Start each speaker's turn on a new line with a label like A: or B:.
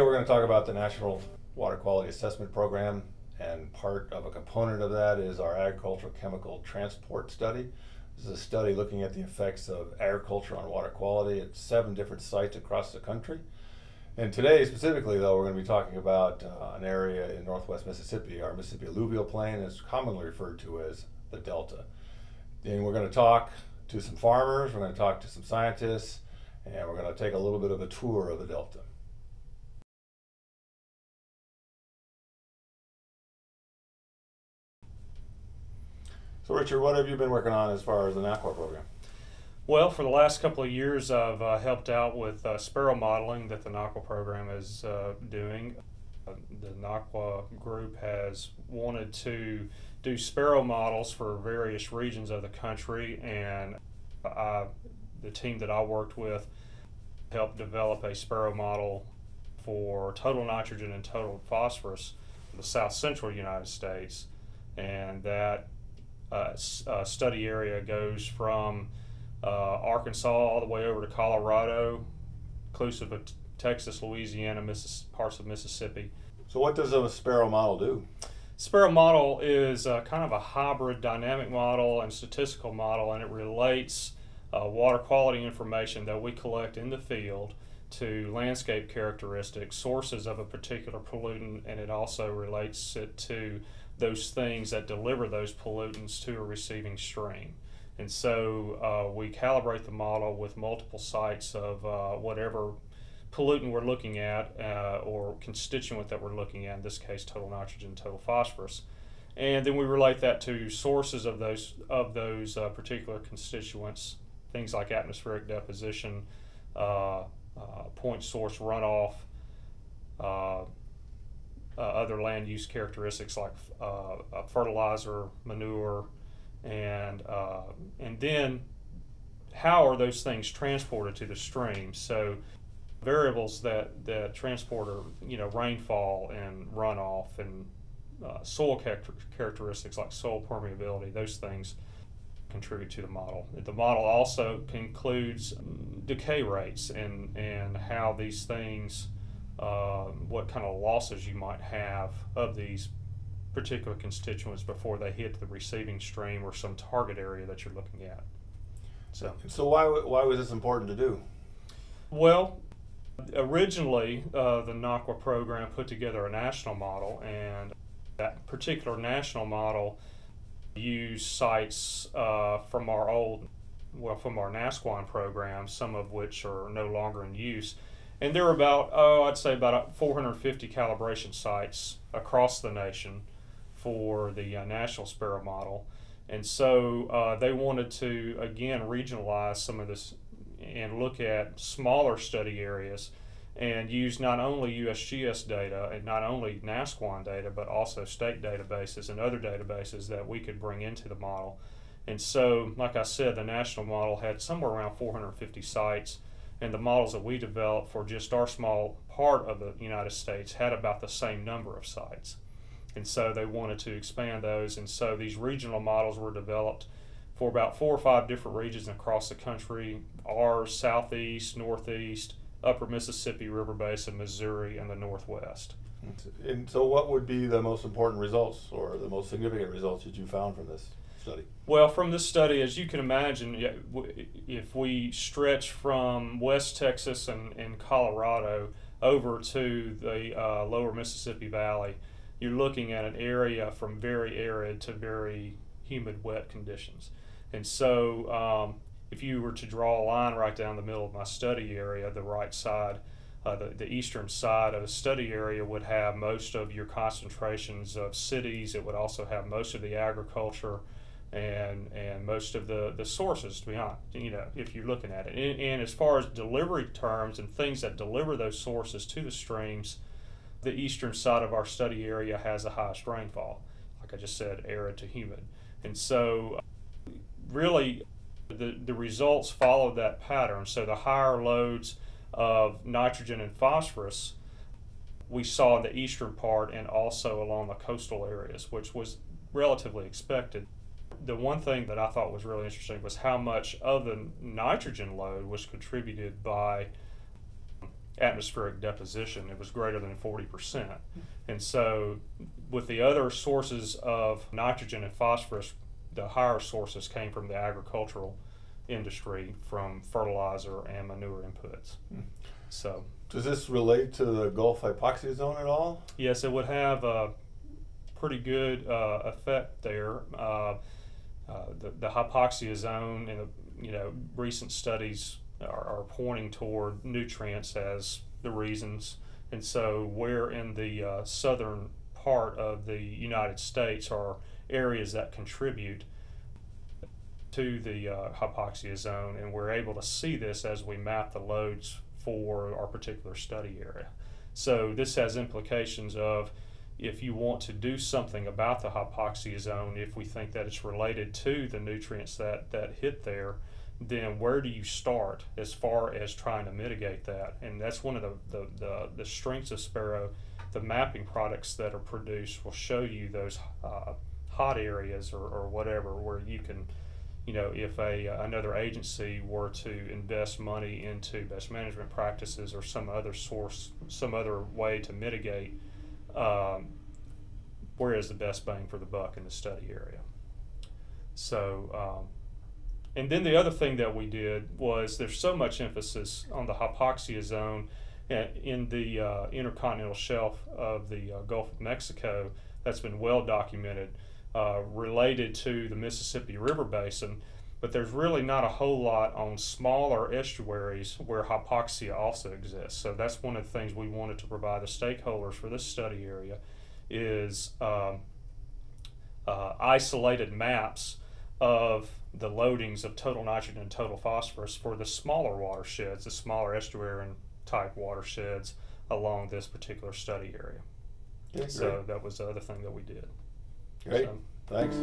A: about the National Water Quality Assessment Program, and part of a component of that is our agricultural chemical transport study. This is a study looking at the effects of agriculture on water quality at seven different sites across the country. And today, specifically, though, we're going to be talking about uh, an area in northwest Mississippi. Our Mississippi alluvial plain is commonly referred to as the Delta. And we're going to talk to some farmers, we're going to talk to some scientists, and we're going to take a little bit of a tour of the Delta. So, Richard, what have you been working on as far as the NAWQA program?
B: Well, for the last couple of years, I've uh, helped out with uh, sparrow modeling that the NAWQA program is uh, doing. Uh, the NAWQA group has wanted to do sparrow models for various regions of the country, and I, the team that I worked with helped develop a sparrow model for total nitrogen and total phosphorus for the south central United States. And that uh, uh, study area goes from uh, Arkansas all the way over to Colorado, inclusive of Texas, Louisiana, Missis- parts of Mississippi.
A: So, what does a sparrow model do?
B: Sparrow model is uh, kind of a hybrid dynamic model and statistical model, and it relates uh, water quality information that we collect in the field to landscape characteristics, sources of a particular pollutant, and it also relates it to those things that deliver those pollutants to a receiving stream. And so uh, we calibrate the model with multiple sites of uh, whatever pollutant we're looking at uh, or constituent that we're looking at, in this case total nitrogen, total phosphorus. And then we relate that to sources of those, of those uh, particular constituents, things like atmospheric deposition, uh, uh, point source runoff, other land use characteristics like fertilizer, manure, and uh, and then how are those things transported to the stream? So variables that that transport are you know rainfall and runoff and uh, soil character- characteristics like soil permeability. Those things contribute to the model. The model also includes decay rates and and how these things. Uh, what kind of losses you might have of these particular constituents before they hit the receiving stream or some target area that you're looking at.
A: So, so why why was this important to do?
B: Well, originally uh, the NAWQA program put together a national model, and that particular national model used sites uh, from our old, well, from our NASQAN program, some of which are no longer in use. And there are about, oh, I'd say about 450 calibration sites across the nation for the uh, national sparrow model. And so uh, they wanted to, again, regionalize some of this and look at smaller study areas and use not only USGS data and not only NASQAN data, but also state databases and other databases that we could bring into the model. And so, like I said, the national model had somewhere around 450 sites, and the models that we developed for just our small part of the United States had about the same number of sites. And so they wanted to expand those. And so these regional models were developed for about four or five different regions across the country ours, southeast, northeast, upper Mississippi River Basin, Missouri, and the Northwest.
A: And so, what would be the most important results or the most significant results that you found from this study?
B: Well, from this study, as you can imagine, if we stretch from West Texas and, and Colorado over to the uh, lower Mississippi Valley, you're looking at an area from very arid to very humid, wet conditions. And so, um, if you were to draw a line right down the middle of my study area, the right side, uh, the, the eastern side of the study area would have most of your concentrations of cities. It would also have most of the agriculture and and most of the, the sources, to be honest, you know, if you're looking at it. And, and as far as delivery terms and things that deliver those sources to the streams, the eastern side of our study area has the highest rainfall. Like I just said, arid to humid. And so, really, the, the results follow that pattern. So, the higher loads of nitrogen and phosphorus we saw in the eastern part and also along the coastal areas, which was relatively expected. The one thing that I thought was really interesting was how much of the nitrogen load was contributed by atmospheric deposition. It was greater than 40%. And so, with the other sources of nitrogen and phosphorus, the higher sources came from the agricultural industry, from fertilizer and manure inputs.
A: Hmm.
B: So,
A: Does this relate to the Gulf hypoxia zone at all?
B: yes, it would have a pretty good uh, effect there. Uh, uh, the, the hypoxia zone and you know recent studies are, are pointing toward nutrients as the reasons. And so where in the uh, southern part of the United States are areas that contribute to the uh, hypoxia zone and we're able to see this as we map the loads for our particular study area. So this has implications of if you want to do something about the hypoxia zone, if we think that it's related to the nutrients that, that hit there, then where do you start as far as trying to mitigate that? And that's one of the, the, the, the strengths of Sparrow. The mapping products that are produced will show you those uh, hot areas or, or whatever where you can, you know, if a another agency were to invest money into best management practices or some other source, some other way to mitigate um, where is the best bang for the buck in the study area. So, um, and then the other thing that we did was there's so much emphasis on the hypoxia zone in the uh, intercontinental shelf of the uh, Gulf of Mexico that's been well documented uh, related to the Mississippi River Basin. But there's really not a whole lot on smaller estuaries where hypoxia also exists. So that's one of the things we wanted to provide the stakeholders for this study area is um, uh, isolated maps of the loadings of total nitrogen and total phosphorus for the smaller watersheds, the smaller estuarine type watersheds along this particular study area.
A: Okay,
B: so
A: great.
B: that was the other thing that we did.
A: Great.
B: So,
A: Thanks.